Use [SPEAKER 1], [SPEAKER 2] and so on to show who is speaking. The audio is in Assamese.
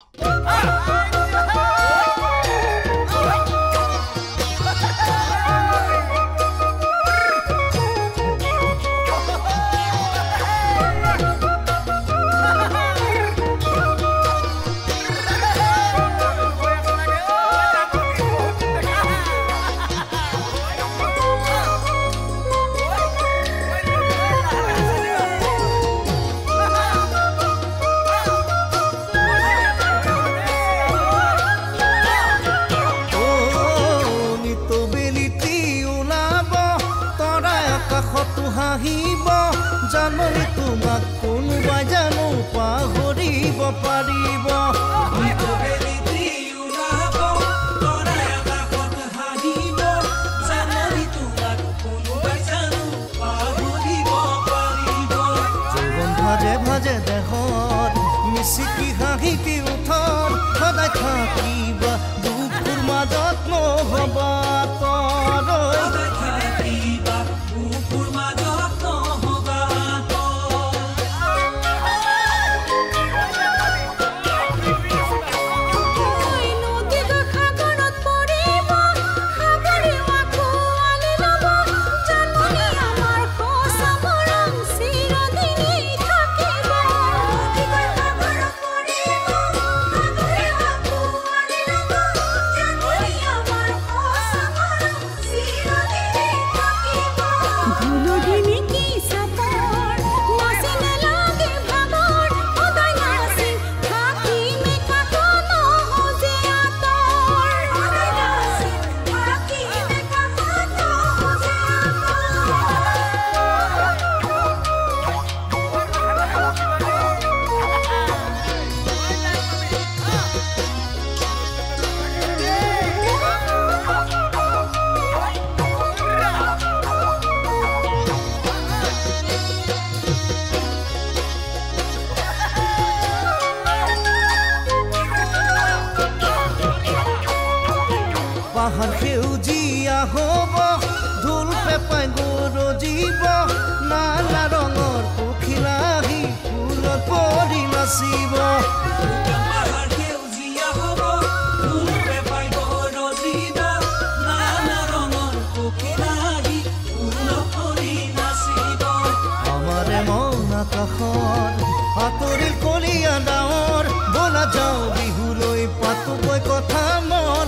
[SPEAKER 1] Woo! হাঁহিব জাননী তোমাক কোনোবাই জানো পাহৰিব পাৰিব। ভাজে ভাজে দেহত মিচিকি হাঁহিকি উঠত সদায় থাকিবা দুখৰ মাজত নহবা। আহাৰ সেউজীয়া হ'ব। ঢোল পেপাই গৰজিব নানা ৰঙৰ পখিলাহি ফুলত পৰি নাচিব আঁতৰিল কলিয়া ডাঙৰ বলা যাওঁ বিহুলৈ পাতো কৈ কথা মন।